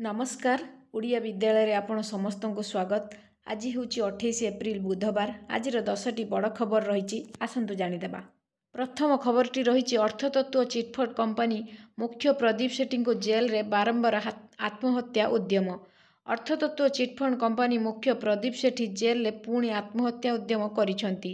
ନମସ୍କାର ଓଡ଼ିଆ ବିଦ୍ୟାଳୟରେ ଆପଣ ସମସ୍ତଙ୍କୁ ସ୍ୱାଗତ। ଆଜି ହେଉଛି ଅଠେଇଶ ଏପ୍ରିଲ ବୁଧବାର ଆଜିର ଦଶଟି ବଡ଼ ଖବର ରହିଛି ଆସନ୍ତୁ ଜାଣିଦେବା। ପ୍ରଥମ ଖବରଟି ରହିଛି ଅର୍ଥତତ୍ତ୍ୱ ଚିଟଫଣ୍ଡ କମ୍ପାନୀ ମୁଖ୍ୟ ପ୍ରଦୀପ ସେଠୀଙ୍କୁ ଜେଲରେ ବାରମ୍ବାର ଆତ୍ମହତ୍ୟା ଉଦ୍ୟମ। ଅର୍ଥତତ୍ତ୍ୱ ଚିଟଫଣ୍ଡ କମ୍ପାନୀ ମୁଖ୍ୟ ପ୍ରଦୀପ ସେଠୀ ଜେଲରେ ପୁଣି ଆତ୍ମହତ୍ୟା ଉଦ୍ୟମ କରିଛନ୍ତି।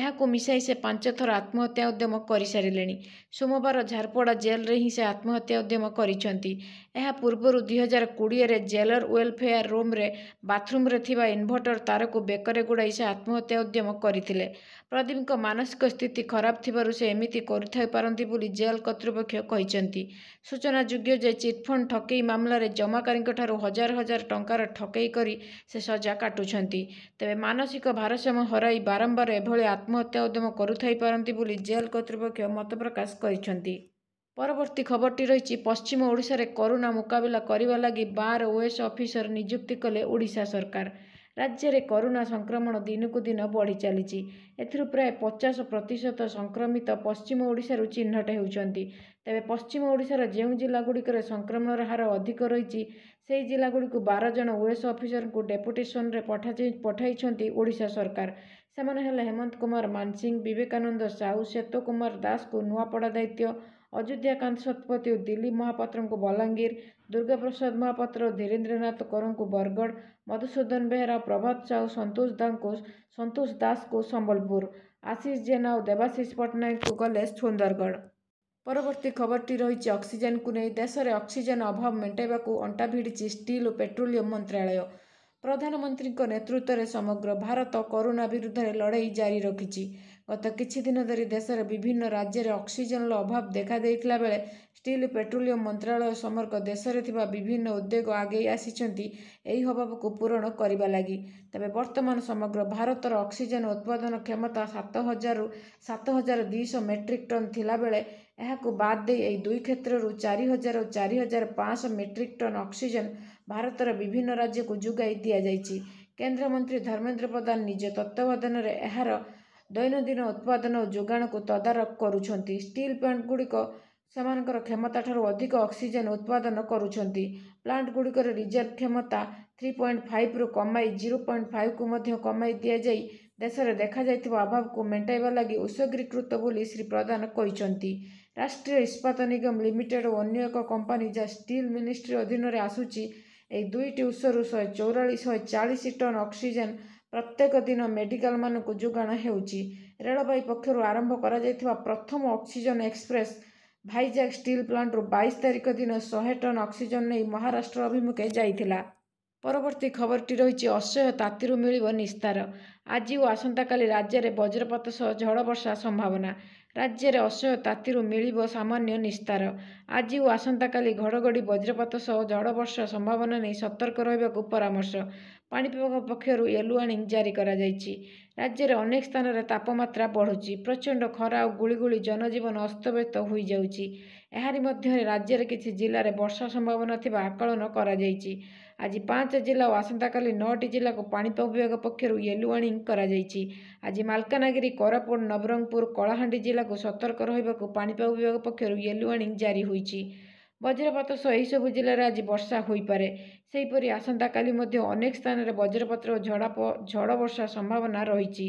ଏହାକୁ ମିଶାଇ ସେ ପାଞ୍ଚ ଥର ଆତ୍ମହତ୍ୟା ଉଦ୍ୟମ କରିସାରିଲେଣି। ସୋମବାର ଝାରପଡ଼ା ଜେଲରେ ହିଁ ସେ ଆତ୍ମହତ୍ୟା ଉଦ୍ୟମ କରିଛନ୍ତି। ଏହା ପୂର୍ବରୁ ଦୁଇହଜାର କୋଡ଼ିଏରେ ଜେଲର ୱେଲଫେୟାର ରୁମ୍ରେ ବାଥରୁମ୍ରେ ଥିବା ଇନଭର୍ଟର ତାରକୁ ବେକରେ ଗୁଡ଼ାଇ ସେ ଆତ୍ମହତ୍ୟା ଉଦ୍ୟମ କରିଥିଲେ। ପ୍ରଦୀପଙ୍କ ମାନସିକ ସ୍ଥିତି ଖରାପ ଥିବାରୁ ସେ ଏମିତି କରିଥାଇପାରନ୍ତି ବୋଲି ଜେଲ୍ କର୍ତ୍ତୃପକ୍ଷ କହିଛନ୍ତି। ସୂଚନାଯୋଗ୍ୟ ଯେ ଚିଟଫଣ୍ଡ ଠକେଇ ମାମଲାରେ ଜମାକାରୀଙ୍କଠାରୁ ହଜାର ହଜାର ଟଙ୍କାର ଠକେଇ କରି ସେ ସଜା କାଟୁଛନ୍ତି। ତେବେ ମାନସିକ ଭାରସାମ୍ୟ ହରାଇ ବାରମ୍ବାର ଏଭଳି ଆତ୍ମହତ୍ୟା ଉଦ୍ୟମ କରୁଥାଇପାରନ୍ତି ବୋଲି ଜେଲ୍ କର୍ତ୍ତୃପକ୍ଷ ମତ ପ୍ରକାଶ କରିଛନ୍ତି। ପରବର୍ତ୍ତୀ ଖବରଟି ରହିଛି ପଶ୍ଚିମ ଓଡ଼ିଶାରେ କରୋନା ମୁକାବିଲା କରିବା ଲାଗି ବାର୍ ଓଏସ୍ ଅଫିସର ନିଯୁକ୍ତି କଲେ ଓଡ଼ିଶା ସରକାର। ରାଜ୍ୟରେ କରୋନା ସଂକ୍ରମଣ ଦିନକୁ ଦିନ ବଢ଼ି ଚାଲିଛି। ଏଥିରୁ ପ୍ରାୟ ପଚାଶ ପ୍ରତିଶତ ସଂକ୍ରମିତ ପଶ୍ଚିମ ଓଡ଼ିଶାରୁ ଚିହ୍ନଟ ହେଉଛନ୍ତି। ତେବେ ପଶ୍ଚିମ ଓଡ଼ିଶାର ଯେଉଁ ଜିଲ୍ଲାଗୁଡ଼ିକରେ ସଂକ୍ରମଣର ହାର ଅଧିକ ରହିଛି ସେହି ଜିଲ୍ଲାଗୁଡ଼ିକୁ ବାର ଜଣ ଓଏସ୍ ଅଫିସରଙ୍କୁ ଡେପୁଟେସନରେ ପଠାଇଛନ୍ତି ଓଡ଼ିଶା ସରକାର। ସେମାନେ ହେଲେ ହେମନ୍ତ କୁମାର ମାନସିଂ ବିବେକାନନ୍ଦ ସାହୁ ଶ୍ଵେତ କୁମାର ଦାସଙ୍କୁ ନୂଆପଡ଼ା ଦାୟିତ୍ୱ ଅଯୋଧ୍ୟାକାନ୍ତ ଶତପଥୀ ଓ ଦିଲ୍ଲୀପ ମହାପାତ୍ରଙ୍କୁ ବଲାଙ୍ଗୀର ଦୁର୍ଗାପ୍ରସାଦ ମହାପାତ୍ର ଧୀରେନ୍ଦ୍ରନାଥ କରଙ୍କୁ ବରଗଡ଼ ମଧୁସୂଦନ ବେହେରା ପ୍ରଭାତ ସାହୁ ସନ୍ତୋଷ ଦାସଙ୍କୁ ସନ୍ତୋଷ ଦାସଙ୍କୁ ସମ୍ବଲପୁର ଆଶିଷ ଜେନା ଓ ଦେବାଶିଷ ପଟ୍ଟନାୟକଙ୍କୁ ଗଲେ ସୁନ୍ଦରଗଡ଼। ପରବର୍ତ୍ତୀ ଖବରଟି ରହିଛି ଅକ୍ସିଜେନକୁ ନେଇ। ଦେଶରେ ଅକ୍ସିଜେନ ଅଭାବ ମେଣ୍ଟାଇବାକୁ ଅଣ୍ଟା ଭିଡ଼ିଛି ଷ୍ଟିଲ୍ ଓ ପେଟ୍ରୋଲିୟମ ମନ୍ତ୍ରାଳୟ। ପ୍ରଧାନମନ୍ତ୍ରୀଙ୍କ ନେତୃତ୍ୱରେ ସମଗ୍ର ଭାରତ କରୋନା ବିରୁଦ୍ଧରେ ଲଢ଼େଇ ଜାରି ରଖିଛି। ଗତ କିଛି ଦିନ ଧରି ଦେଶର ବିଭିନ୍ନ ରାଜ୍ୟରେ ଅକ୍ସିଜେନର ଅଭାବ ଦେଖାଦେଇଥିଲା ବେଳେ ଷ୍ଟିଲ୍ ପେଟ୍ରୋଲିୟମ ମନ୍ତ୍ରାଳୟ ସମଗ୍ର ଦେଶରେ ଥିବା ବିଭିନ୍ନ ଉଦ୍ୟୋଗ ଆଗେଇ ଆସିଛନ୍ତି। ଏହି ଅଭାବକୁ ପୂରଣ କରିବା ଲାଗି। ତେବେ ବର୍ତ୍ତମାନ ସମଗ୍ର ଭାରତର ଅକ୍ସିଜେନ ଉତ୍ପାଦନ କ୍ଷମତା ସାତ ହଜାରରୁ ସାତ ହଜାର ଦୁଇଶହ ମେଟ୍ରିକ ଟନ୍ ଥିଲାବେଳେ ଏହାକୁ ବାଦ୍ ଦେଇ ଏହି ଦୁଇ କ୍ଷେତ୍ରରୁ ଚାରି ହଜାର ଚାରି ହଜାର ପାଞ୍ଚଶହ ମେଟ୍ରିକ ଟନ୍ ଅକ୍ସିଜେନ ଭାରତର ବିଭିନ୍ନ ରାଜ୍ୟକୁ ଯୋଗାଇ ଦିଆଯାଇଛି। କେନ୍ଦ୍ରମନ୍ତ୍ରୀ ଧର୍ମେନ୍ଦ୍ର ପ୍ରଧାନ ନିଜ ତତ୍ତ୍ୱାବଧାନରେ ଏହାର ଦୈନନ୍ଦିନ ଉତ୍ପାଦନ ଓ ଯୋଗାଣକୁ ତଦାରଖ କରୁଛନ୍ତି। ଷ୍ଟିଲ୍ ପ୍ଲାଣ୍ଟଗୁଡ଼ିକ ସେମାନଙ୍କର କ୍ଷମତାଠାରୁ ଅଧିକ ଅକ୍ସିଜେନ ଉତ୍ପାଦନ କରୁଛନ୍ତି। ପ୍ଲାଣ୍ଟଗୁଡ଼ିକର ରିଜର୍ଭ କ୍ଷମତା ଥ୍ରୀ ପଏଣ୍ଟ ଫାଇଭରୁ କମାଇ ଜିରୋ ପଏଣ୍ଟ ଫାଇଭକୁ ମଧ୍ୟ କମାଇ ଦିଆଯାଇ ଦେଶରେ ଦେଖାଯାଇଥିବା ଅଭାବକୁ ମେଣ୍ଟାଇବା ଲାଗି ଉତ୍ସର୍ଗୀକୃତ ବୋଲି ଶ୍ରୀ ପ୍ରଧାନ କହିଛନ୍ତି। ରାଷ୍ଟ୍ରୀୟ ଇସ୍ପାତ ନିଗମ ଲିମିଟେଡ୍ ଓ ଅନ୍ୟ ଏକ କମ୍ପାନୀ ଯାହା ଷ୍ଟିଲ୍ ମିନିଷ୍ଟ୍ରି ଅଧୀନରେ ଆସୁଛି ଏହି ଦୁଇଟି ଉତ୍ସରୁ ଶହେ ଚଉରାଳିଶ ଶହେ ଚାଳିଶ ଟନ୍ ଅକ୍ସିଜେନ ପ୍ରତ୍ୟେକ ଦିନ ମେଡିକାଲମାନଙ୍କୁ ଯୋଗାଣ ହେଉଛି। ରେଳବାଇ ପକ୍ଷରୁ ଆରମ୍ଭ କରାଯାଇଥିବା ପ୍ରଥମ ଅକ୍ସିଜେନ ଏକ୍ସପ୍ରେସ୍ ଭାଇଜାଗ ଷ୍ଟିଲ୍ ପ୍ଲାଣ୍ଟରୁ ବାଇଶ ତାରିଖ ଦିନ ଶହେ ଟନ୍ ଅକ୍ସିଜେନ ନେଇ ମହାରାଷ୍ଟ୍ର ଅଭିମୁଖେ ଯାଇଥିଲା। ପରବର୍ତ୍ତୀ ଖବରଟି ରହିଛି ଅସହ୍ୟ ତାତିରୁ ମିଳିବ ନିସ୍ତାର। ଆଜି ଓ ଆସନ୍ତାକାଲି ରାଜ୍ୟରେ ବଜ୍ରପାତ ସହ ଝଡ଼ ବର୍ଷା ସମ୍ଭାବନା। ରାଜ୍ୟରେ ଅସହ୍ୟ ତାତିରୁ ମିଳିବ ସାମାନ୍ୟ ନିସ୍ତାର। ଆଜି ଓ ଆସନ୍ତାକାଲି ଘଡ଼ଘଡ଼ି ବଜ୍ରପାତ ସହ ଝଡ଼ ବର୍ଷା ସମ୍ଭାବନା ନେଇ ସତର୍କ ରହିବାକୁ ପରାମର୍ଶ। ପାଣିପାଗ ପକ୍ଷରୁ ୟେଲୋ ୱାର୍ଣ୍ଣିଂ ଜାରି କରାଯାଇଛି। ରାଜ୍ୟରେ ଅନେକ ସ୍ଥାନରେ ତାପମାତ୍ରା ବଢ଼ୁଛି। ପ୍ରଚଣ୍ଡ ଖରା ଓ ଗୁଳିଗୁଳି ଜନଜୀବନ ଅସ୍ତବ୍ୟସ୍ତ ହୋଇଯାଉଛି। ଏହାରି ମଧ୍ୟରେ ରାଜ୍ୟରେ କିଛି ଜିଲ୍ଲାରେ ବର୍ଷା ସମ୍ଭାବନା ଥିବା ଆକଳନ କରାଯାଇଛି। ଆଜି ପାଞ୍ଚ ଜିଲ୍ଲା ଓ ଆସନ୍ତାକାଲି ନଅଟି ଜିଲ୍ଲାକୁ ପାଣିପାଗ ବିଭାଗ ପକ୍ଷରୁ ୟେଲୋ ୱାର୍ଣ୍ଣିଂ କରାଯାଇଛି। ଆଜି ମାଲକାନଗିରି କୋରାପୁଟ ନବରଙ୍ଗପୁର କଳାହାଣ୍ଡି ଜିଲ୍ଲାକୁ ସତର୍କ ରହିବାକୁ ପାଣିପାଗ ବିଭାଗ ପକ୍ଷରୁ ୟେଲୋ ୱାର୍ଣ୍ଣିଂ ଜାରି ହୋଇଛି। ବଜ୍ରପାତ ସହ ଏହିସବୁ ଜିଲ୍ଲାରେ ଆଜି ବର୍ଷା ହୋଇପାରେ। ସେହିପରି ଆସନ୍ତାକାଲି ମଧ୍ୟ ଅନେକ ସ୍ଥାନରେ ବଜ୍ରପାତ ଓ ଝଡ଼ ବର୍ଷା ସମ୍ଭାବନା ରହିଛି।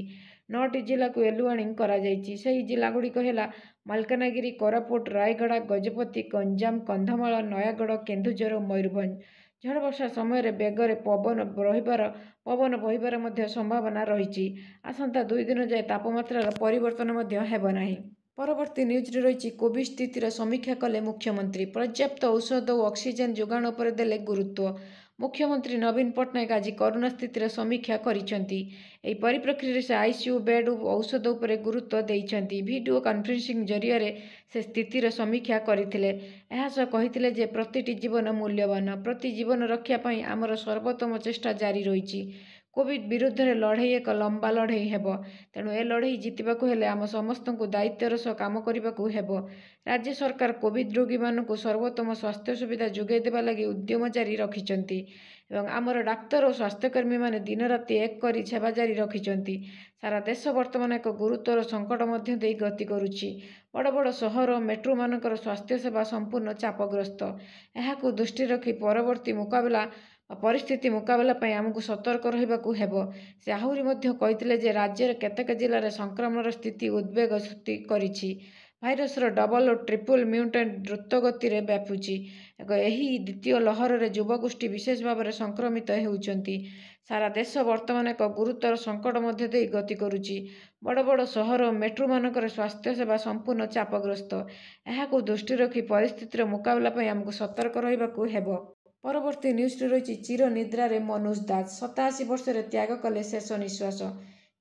ନଅଟି ଜିଲ୍ଲାକୁ ୟେଲୋ ୱାର୍ଣ୍ଣିଂ କରାଯାଇଛି। ସେହି ଜିଲ୍ଲାଗୁଡ଼ିକ ହେଲା ମାଲକାନଗିରି କୋରାପୁଟ ରାୟଗଡ଼ା ଗଜପତି ଗଞ୍ଜାମ କନ୍ଧମାଳ ନୟାଗଡ଼ କେନ୍ଦୁଝର ଓ ମୟୂରଭଞ୍ଜ। ଝଡ଼ ବର୍ଷା ସମୟରେ ବେଗରେ ପବନ ରହିବାର ପବନ ବହିବାର ମଧ୍ୟ ସମ୍ଭାବନା ରହିଛି। ଆସନ୍ତା ଦୁଇ ଦିନ ଯାଏ ତାପମାତ୍ରାର ପରିବର୍ତ୍ତନ ମଧ୍ୟ ହେବ ନାହିଁ। ପରବର୍ତ୍ତୀ ନ୍ୟୁଜ୍ରେ ରହିଛି କୋଭିଡ୍ ସ୍ଥିତିର ସମୀକ୍ଷା କଲେ ମୁଖ୍ୟମନ୍ତ୍ରୀ। ପର୍ଯ୍ୟାପ୍ତ ଔଷଧ ଓ ଅକ୍ସିଜେନ ଯୋଗାଣ ଉପରେ ଦେଲେ ଗୁରୁତ୍ୱ। ମୁଖ୍ୟମନ୍ତ୍ରୀ ନବୀନ ପଟ୍ଟନାୟକ ଆଜି କରୋନା ସ୍ଥିତିର ସମୀକ୍ଷା କରିଛନ୍ତି। ଏହି ପରିପ୍ରେକ୍ଷୀରେ ସେ ଆଇସିୟୁ ବେଡ୍ ଓ ଔଷଧ ଉପରେ ଗୁରୁତ୍ୱ ଦେଇଛନ୍ତି। ଭିଡିଓ କନଫରେନ୍ସିଂ ଜରିଆରେ ସେ ସ୍ଥିତିର ସମୀକ୍ଷା କରିଥିଲେ। ଏହା ସହ କହିଥିଲେ ଯେ ପ୍ରତିଟି ଜୀବନ ମୂଲ୍ୟବାନ। ପ୍ରତି ଜୀବନ ରକ୍ଷା ପାଇଁ ଆମର ସର୍ବୋତ୍ତମ ଚେଷ୍ଟା ଜାରି ରହିଛି। କୋଭିଡ୍ ବିରୁଦ୍ଧରେ ଲଢ଼େଇ ଏକ ଲମ୍ବା ଲଢ଼େଇ ହେବ। ତେଣୁ ଏ ଲଢ଼େଇ ଜିତିବାକୁ ହେଲେ ଆମ ସମସ୍ତଙ୍କୁ ଦାୟିତ୍ୱର ସହ କାମ କରିବାକୁ ହେବ। ରାଜ୍ୟ ସରକାର କୋଭିଡ୍ ରୋଗୀମାନଙ୍କୁ ସର୍ବୋତ୍ତମ ସ୍ୱାସ୍ଥ୍ୟ ସୁବିଧା ଯୋଗାଇ ଦେବା ଲାଗି ଉଦ୍ୟମ ଜାରି ରଖିଛନ୍ତି ଏବଂ ଆମର ଡାକ୍ତର ଓ ସ୍ୱାସ୍ଥ୍ୟକର୍ମୀମାନେ ଦିନରାତି ଏକ କରି ସେବା ଜାରି ରଖିଛନ୍ତି। ସାରା ଦେଶ ବର୍ତ୍ତମାନ ଏକ ଗୁରୁତର ସଙ୍କଟ ମଧ୍ୟ ଦେଇ ଗତି କରୁଛି। ବଡ଼ ବଡ଼ ସହର ମେଟ୍ରୋମାନଙ୍କର ସ୍ୱାସ୍ଥ୍ୟସେବା ସମ୍ପୂର୍ଣ୍ଣ ଚାପଗ୍ରସ୍ତ। ଏହାକୁ ଦୃଷ୍ଟିରେ ରଖି ପରବର୍ତ୍ତୀ ମୁକାବିଲା ପରିସ୍ଥିତି ମୁକାବିଲା ପାଇଁ ଆମକୁ ସତର୍କ ରହିବାକୁ ହେବ। ସେ ଆହୁରି ମଧ୍ୟ କହିଥିଲେ ଯେ ରାଜ୍ୟର କେତେକ ଜିଲ୍ଲାରେ ସଂକ୍ରମଣର ସ୍ଥିତି ଉଦ୍ବେଗ ସୃଷ୍ଟି କରିଛି। ଭାଇରସର ଡବଲ୍ ଓ ଟ୍ରିପଲ୍ ମ୍ୟୁଟାଣ୍ଟ ଦ୍ରୁତଗତିରେ ବ୍ୟାପୁଛି। ଏହି ଦ୍ୱିତୀୟ ଲହରରେ ଯୁବଗୋଷ୍ଠୀ ବିଶେଷ ଭାବରେ ସଂକ୍ରମିତ ହେଉଛନ୍ତି। ସାରା ଦେଶ ବର୍ତ୍ତମାନ ଏକ ଗୁରୁତର ସଙ୍କଟ ମଧ୍ୟ ଦେଇ ଗତି କରୁଛି। ବଡ଼ ବଡ଼ ସହର ଓ ମେଟ୍ରୋମାନଙ୍କର ସ୍ୱାସ୍ଥ୍ୟସେବା ସମ୍ପୂର୍ଣ୍ଣ ଚାପଗ୍ରସ୍ତ। ଏହାକୁ ଦୃଷ୍ଟିରେ ରଖି ପରିସ୍ଥିତିର ମୁକାବିଲା ପାଇଁ ଆମକୁ ସତର୍କ ରହିବାକୁ ହେବ। ପରବର୍ତ୍ତୀ ନ୍ୟୁଜ୍ଟି ରହିଛି ଚିରନିଦ୍ରାରେ ମନୋଜ ଦାସ ସତାଅଶୀ ବର୍ଷରେ ତ୍ୟାଗ କଲେ ଶେଷ ନିଃଶ୍ୱାସ।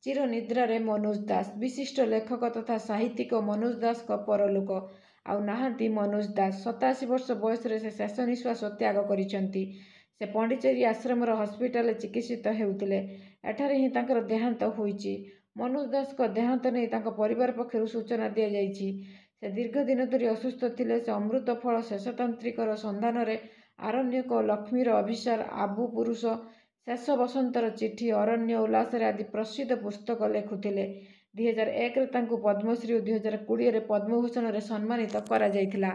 ଚିରନିଦ୍ରାରେ ମନୋଜ ଦାସ ବିଶିଷ୍ଟ ଲେଖକ ତଥା ସାହିତ୍ୟିକ ମନୋଜ ଦାସଙ୍କ ପରଲୋକ। ଆଉ ନାହାନ୍ତି ମନୋଜ ଦାସ। ସତାଅଶୀ ବର୍ଷ ବୟସରେ ସେ ଶେଷ ନିଃଶ୍ୱାସ ତ୍ୟାଗ କରିଛନ୍ତି। ସେ ପଣ୍ଡିଚେରୀ ଆଶ୍ରମର ହସ୍ପିଟାଲରେ ଚିକିତ୍ସିତ ହେଉଥିଲେ। ଏଠାରେ ହିଁ ତାଙ୍କର ଦେହାନ୍ତ ହୋଇଛି। ମନୋଜ ଦାସଙ୍କ ଦେହାନ୍ତ ନେଇ ତାଙ୍କ ପରିବାର ପକ୍ଷରୁ ସୂଚନା ଦିଆଯାଇଛି। ସେ ଦୀର୍ଘ ଦିନ ଧରି ଅସୁସ୍ଥ ଥିଲେ। ସେ ଅମୃତ ଫଳ ଶେଷତାନ୍ତ୍ରିକର ସନ୍ଧାନରେ ଆରଣ୍ୟକ ଲକ୍ଷ୍ମୀର ଅଭିସାର ଆବୁ ପୁରୁଷ ଶେଷ ବସନ୍ତର ଚିଠି ଅରଣ୍ୟ ଉଲ୍ଲାସରେ ଆଦି ପ୍ରସିଦ୍ଧ ପୁସ୍ତକ ଲେଖୁଥିଲେ। ଦୁଇ ହଜାର ଏକରେ ତାଙ୍କୁ ପଦ୍ମଶ୍ରୀ ଓ ଦୁଇ ହଜାର କୋଡ଼ିଏରେ ପଦ୍ମଭୂଷଣରେ ସମ୍ମାନିତ କରାଯାଇଥିଲା।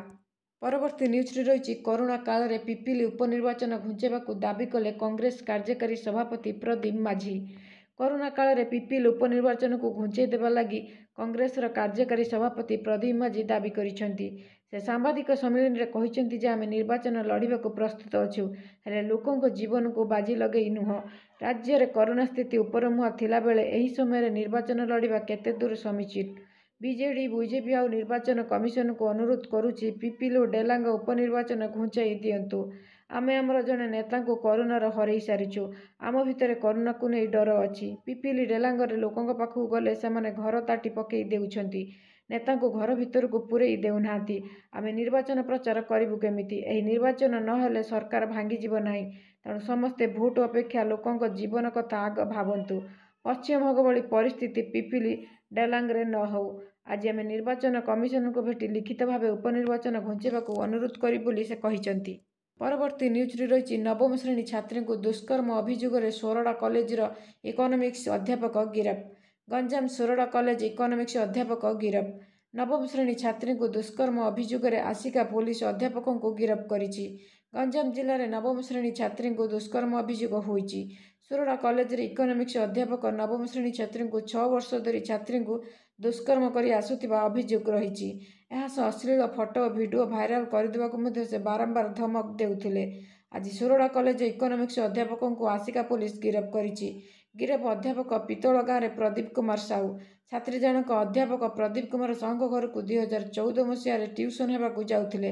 ପରବର୍ତ୍ତୀ ନ୍ୟୁଜ୍ଟି ରହିଛି କରୋନା କାଳରେ ପିପିଲି ଉପନିର୍ବାଚନ ଘୁଞ୍ଚାଇବାକୁ ଦାବି କଲେ କଂଗ୍ରେସ କାର୍ଯ୍ୟକାରୀ ସଭାପତି ପ୍ରଦୀପ ମାଝୀ। କରୋନା କାଳରେ ପିପିଲି ଉପନିର୍ବାଚନକୁ ଘୁଞ୍ଚାଇ ଦେବା ଲାଗି କଂଗ୍ରେସର କାର୍ଯ୍ୟକାରୀ ସଭାପତି ପ୍ରଦୀପ ମାଝୀ ଦାବି କରିଛନ୍ତି। ସେ ସାମ୍ବାଦିକ ସମ୍ମିଳନୀରେ କହିଛନ୍ତି ଯେ ଆମେ ନିର୍ବାଚନ ଲଢ଼ିବାକୁ ପ୍ରସ୍ତୁତ ଅଛୁ ହେଲେ ଲୋକଙ୍କ ଜୀବନକୁ ବାଜି ଲଗେଇ ନୁହଁ। ରାଜ୍ୟରେ କରୋନା ସ୍ଥିତି ଉପରମୁହାଁ ଥିଲାବେଳେ ଏହି ସମୟରେ ନିର୍ବାଚନ ଲଢ଼ିବା କେତେଦୂର ସମୀଚୀନ। ବିଜେଡି ବିଜେପି ଆଉ ନିର୍ବାଚନ କମିଶନଙ୍କୁ ଅନୁରୋଧ କରୁଛି ପିପିଲି ଡେଲାଙ୍ଗ ଉପନିର୍ବାଚନ ଘୁଞ୍ଚାଇ ଦିଅନ୍ତୁ। ଆମେ ଆମର ଜଣେ ନେତାଙ୍କୁ କରୋନାର ହରେଇ ସାରିଛୁ। ଆମ ଭିତରେ କରୋନାକୁ ନେଇ ଡର ଅଛି। ପିପିଲି ଡେଲାଙ୍ଗରେ ଲୋକଙ୍କ ପାଖକୁ ଗଲେ ସେମାନେ ଘର ତାଟି ପକେଇ ଦେଉଛନ୍ତି। ନେତାଙ୍କୁ ଘର ଭିତରକୁ ପୂରେଇ ଦେଉନାହାନ୍ତି। ଆମେ ନିର୍ବାଚନ ପ୍ରଚାର କରିବୁ କେମିତି? ଏହି ନିର୍ବାଚନ ନ ହେଲେ ସରକାର ଭାଙ୍ଗିଯିବ ନାହିଁ। ତେଣୁ ସମସ୍ତେ ଭୋଟ ଅପେକ୍ଷା ଲୋକଙ୍କ ଜୀବନ କଥା ଆଗ ଭାବନ୍ତୁ। ପଶ୍ଚିମବଙ୍ଗ ଭଳି ପରିସ୍ଥିତି ପିପିଲି ଡେଲାଙ୍ଗରେ ନ ହେଉ। ଆଜି ଆମେ ନିର୍ବାଚନ କମିଶନଙ୍କୁ ଭେଟି ଲିଖିତ ଭାବେ ଉପନିର୍ବାଚନ ଘୁଞ୍ଚାଇବାକୁ ଅନୁରୋଧ କରିବୁ ବୋଲି ସେ କହିଛନ୍ତି। ପରବର୍ତ୍ତୀ ନ୍ୟୁଜ୍ଟି ରହିଛି ନବମ ଶ୍ରେଣୀ ଛାତ୍ରୀଙ୍କୁ ଦୁଷ୍କର୍ମ ଅଭିଯୋଗରେ ସୋରଡା କଲେଜର ଇକୋନୋମିକ୍ସ ଅଧ୍ୟାପକ ଗିରଫ। ଗଞ୍ଜାମ ସୋରଡା କଲେଜ ଇକୋନୋମିକ୍ସ ଅଧ୍ୟାପକ ଗିରଫ। ନବମ ଶ୍ରେଣୀ ଛାତ୍ରୀଙ୍କୁ ଦୁଷ୍କର୍ମ ଅଭିଯୋଗରେ ଆସିକା ପୋଲିସ ଅଧ୍ୟାପକଙ୍କୁ ଗିରଫ କରିଛି। ଗଞ୍ଜାମ ଜିଲ୍ଲାରେ ନବମ ଶ୍ରେଣୀ ଛାତ୍ରୀଙ୍କୁ ଦୁଷ୍କର୍ମ ଅଭିଯୋଗ ହୋଇଛି। ସୋରଡା କଲେଜର ଇକୋନୋମିକ୍ସ ଅଧ୍ୟାପକ ନବମ ଶ୍ରେଣୀ ଛାତ୍ରୀଙ୍କୁ ଛଅ ବର୍ଷ ଧରି ଛାତ୍ରୀଙ୍କୁ ଦୁଷ୍କର୍ମ କରି ଆସୁଥିବା ଅଭିଯୋଗ ରହିଛି। ଏହା ସହ ଅଶ୍ଳୀଳ ଫଟୋ ଓ ଭିଡିଓ ଭାଇରାଲ କରିଦେବାକୁ ମଧ୍ୟ ସେ ବାରମ୍ବାର ଧମକ ଦେଉଥିଲେ। ଆଜି ସୋରଡା କଲେଜ ଇକୋନୋମିକ୍ସ ଅଧ୍ୟାପକଙ୍କୁ ଆସିକା ପୋଲିସ ଗିରଫ କରିଛି। ଗିରଫ ଅଧ୍ୟାପକ ପିତଳ ଗାଁର ପ୍ରଦୀପ କୁମାର ସାହୁ। ଛାତ୍ରୀ ଜଣକ ଅଧ୍ୟାପକ ପ୍ରଦୀପ କୁମାର ସାହୁଙ୍କ ଘରକୁ ଦୁଇ ହଜାର ଚଉଦ ମସିହାରେ ଟ୍ୟୁସନ ହେବାକୁ ଯାଉଥିଲେ।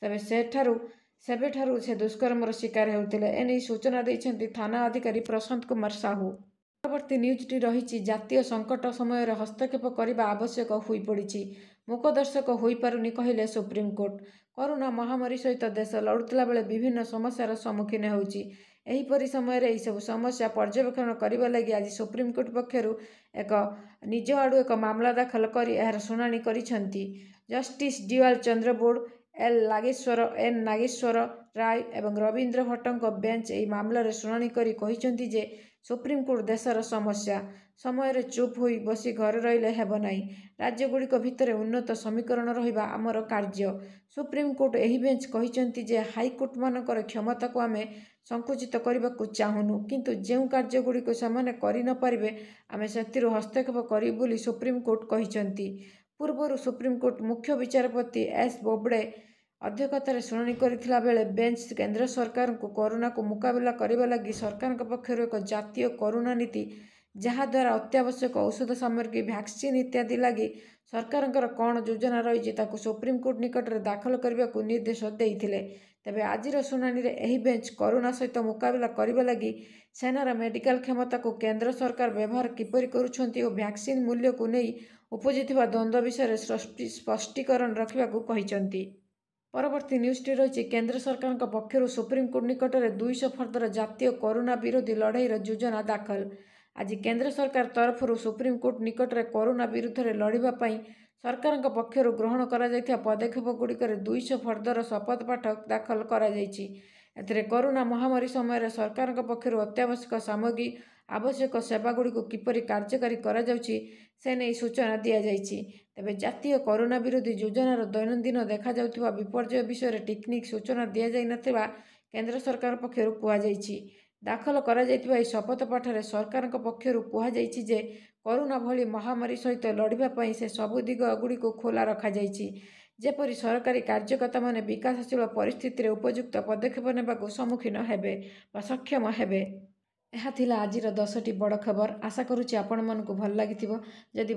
ତେବେ ସେବେଠାରୁ ସେ ଦୁଷ୍କର୍ମର ଶିକାର ହେଉଥିଲେ। ଏନେଇ ସୂଚନା ଦେଇଛନ୍ତି ଥାନା ଅଧିକାରୀ ପ୍ରଶାନ୍ତ କୁମାର ସାହୁ। ପରବର୍ତ୍ତୀ ନ୍ୟୁଜ୍ଟି ରହିଛି ଜାତୀୟ ସଙ୍କଟ ସମୟରେ ହସ୍ତକ୍ଷେପ କରିବା ଆବଶ୍ୟକ ହୋଇପଡ଼ିଛି। ମୂକଦର୍ଶକ ହୋଇପାରୁନି କହିଲେ ସୁପ୍ରିମକୋର୍ଟ। କରୋନା ମହାମାରୀ ସହିତ ଦେଶ ଲଢ଼ୁଥିଲା ବେଳେ ବିଭିନ୍ନ ସମସ୍ୟାର ସମ୍ମୁଖୀନ ହେଉଛି। ଏହିପରି ସମୟରେ ଏହିସବୁ ସମସ୍ୟା ପର୍ଯ୍ୟବେକ୍ଷଣ କରିବା ଲାଗି ଆଜି ସୁପ୍ରିମକୋର୍ଟ ପକ୍ଷରୁ ଏକ ନିଜ ଆଡୁ ଏକ ମାମଲା ଦାଖଲ କରି ଏହାର ଶୁଣାଣି କରିଛନ୍ତି। Justice DY Chandrachud L. Nageswara Rao ଏବଂ ରବୀନ୍ଦ୍ର ଭଟ୍ଟଙ୍କ ବେଞ୍ଚ ଏହି ମାମଲାର ଶୁଣାଣି କରି କହିଛନ୍ତି ଯେ ସୁପ୍ରିମକୋର୍ଟ ଦେଶର ସମସ୍ୟା ସମୟରେ ଚୁପ୍ ହୋଇ ବସି ଘରେ ରହିଲେ ହେବ ନାହିଁ। ରାଜ୍ୟଗୁଡ଼ିକ ଭିତରେ ଉନ୍ନତ ସମୀକରଣ ରହିବା ଆମର କାର୍ଯ୍ୟ। ସୁପ୍ରିମକୋର୍ଟ ଏହି ବେଞ୍ଚ କହିଛନ୍ତି ଯେ ହାଇକୋର୍ଟମାନଙ୍କର କ୍ଷମତାକୁ ଆମେ ସଙ୍କୁଚିତ କରିବାକୁ ଚାହୁଁନୁ କିନ୍ତୁ ଯେଉଁ କାର୍ଯ୍ୟଗୁଡ଼ିକୁ ସେମାନେ କରି ନ ପାରିବେ ଆମେ ସେଥିରୁ ହସ୍ତକ୍ଷେପ କରିବୁ ବୋଲି ସୁପ୍ରିମକୋର୍ଟ କହିଛନ୍ତି। ପୂର୍ବରୁ ସୁପ୍ରିମକୋର୍ଟ ମୁଖ୍ୟ ବିଚାରପତି ଏସ୍ ବୋବଡେ ଅଧ୍ୟକ୍ଷତାରେ ଶୁଣାଣି କରିଥିଲା ବେଳେ ବେଞ୍ଚ କେନ୍ଦ୍ର ସରକାରଙ୍କୁ କରୋନାକୁ ମୁକାବିଲା କରିବା ଲାଗି ସରକାରଙ୍କ ପକ୍ଷରୁ ଏକ ଜାତୀୟ କରୋନା ନୀତି ଯାହାଦ୍ୱାରା ଅତ୍ୟାବଶ୍ୟକ ଔଷଧ ସାମଗ୍ରୀ ଭ୍ୟାକ୍ସିନ ଇତ୍ୟାଦି ଲାଗି ସରକାରଙ୍କର କ'ଣ ଯୋଜନା ରହିଛି ତାକୁ ସୁପ୍ରିମକୋର୍ଟ ନିକଟରେ ଦାଖଲ କରିବାକୁ ନିର୍ଦ୍ଦେଶ ଦେଇଥିଲେ। ତେବେ ଆଜିର ଶୁଣାଣିରେ ଏହି ବେଞ୍ଚ କରୋନା ସହିତ ମୁକାବିଲା କରିବା ଲାଗି ସେନାର ମେଡିକାଲ କ୍ଷମତାକୁ କେନ୍ଦ୍ର ସରକାର ବ୍ୟବହାର କିପରି କରୁଛନ୍ତି ଓ ଭ୍ୟାକ୍ସିନ ମୂଲ୍ୟକୁ ନେଇ ଉପୁଜିଥିବା ଦ୍ୱନ୍ଦ୍ୱ ବିଷୟରେ ସ୍ପଷ୍ଟୀକରଣ ରଖିବାକୁ କହିଛନ୍ତି। ପରବର୍ତ୍ତୀ ନ୍ୟୁଜ୍ଟି ରହିଛି କେନ୍ଦ୍ର ସରକାରଙ୍କ ପକ୍ଷରୁ ସୁପ୍ରିମକୋର୍ଟ ନିକଟରେ ଦୁଇଶହ ଫର୍ଦ୍ଦର ଜାତୀୟ କରୋନା ବିରୋଧୀ ଲଢ଼େଇର ଯୋଜନା ଦାଖଲ ଆଜି କେନ୍ଦ୍ର ସରକାର ତରଫରୁ ସୁପ୍ରିମକୋର୍ଟ ନିକଟରେ କରୋନା ବିରୁଦ୍ଧରେ ଲଢ଼ିବା ପାଇଁ ସରକାରଙ୍କ ପକ୍ଷରୁ ଗ୍ରହଣ କରାଯାଇଥିବା ପଦକ୍ଷେପଗୁଡ଼ିକରେ ଦୁଇଶହ ଫର୍ଦ୍ଦର ଶପଥପାଠ ଦାଖଲ କରାଯାଇଛି। ଏଥିରେ କରୋନା ମହାମାରୀ ସମୟରେ ସରକାରଙ୍କ ପକ୍ଷରୁ ଅତ୍ୟାବଶ୍ୟକ ସାମଗ୍ରୀ ଆବଶ୍ୟକ ସେବାଗୁଡ଼ିକୁ କିପରି କାର୍ଯ୍ୟକାରୀ କରାଯାଉଛି ସେ ନେଇ ସୂଚନା ଦିଆଯାଇଛି। ତେବେ ଜାତୀୟ କରୋନା ବିରୋଧୀ ଯୋଜନାର ଦୈନନ୍ଦିନ ଦେଖାଯାଉଥିବା ବିପର୍ଯ୍ୟୟ ବିଷୟରେ ଟିକନିକ ସୂଚନା ଦିଆଯାଇନଥିବା କେନ୍ଦ୍ର ସରକାର ପକ୍ଷରୁ କୁହାଯାଇଛି। ଦାଖଲ କରାଯାଇଥିବା ଏହି ଶପଥପାଠରେ ସରକାରଙ୍କ ପକ୍ଷରୁ କୁହାଯାଇଛି ଯେ କରୋନା ଭଳି ମହାମାରୀ ସହିତ ଲଢ଼ିବା ପାଇଁ ସେ ସବୁ ଦିଗଗୁଡ଼ିକୁ ଖୋଲା ରଖାଯାଇଛି। ଯେପରି ସରକାରୀ କାର୍ଯ୍ୟକର୍ତ୍ତାମାନେ ବିକାଶଶୀଳ ପରିସ୍ଥିତିରେ ଉପଯୁକ୍ତ ପଦକ୍ଷେପ ନେବାକୁ ସମ୍ମୁଖୀନ ହେବେ ବା ସକ୍ଷମ ହେବେ। ଏହା ଥିଲା ଆଜିର ଦଶଟି ବଡ଼ ଖବର। ଆଶା କରୁଛି ଆପଣମାନଙ୍କୁ ଭଲ ଲାଗିଥିବ। ଯଦି